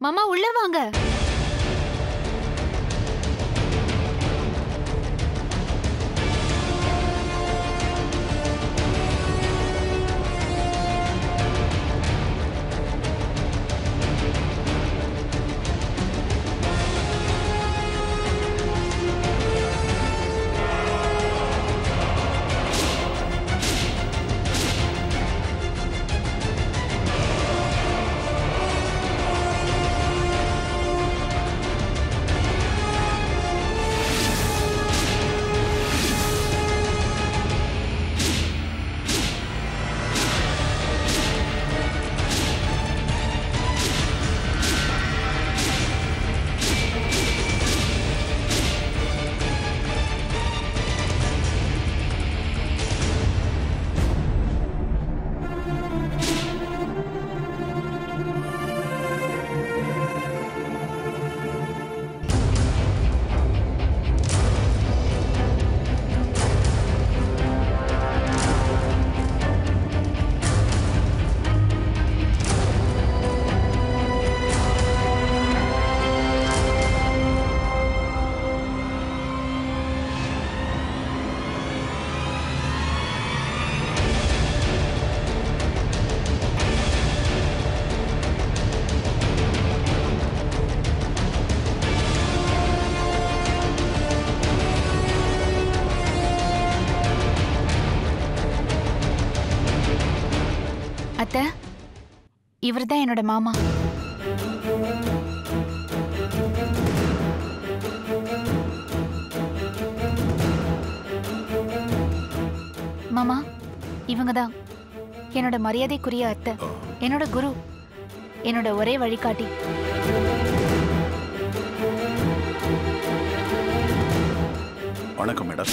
மாமா உள்ள வாங்க அத்தை இவர்தான் என்னோட மாமா. மாமா இவங்க தான் என்னோட மரியாதைக்குரிய அத்தை என்னோட குரு என்னோட ஒரே வழிகாட்டி. வணக்கம் மேடம்.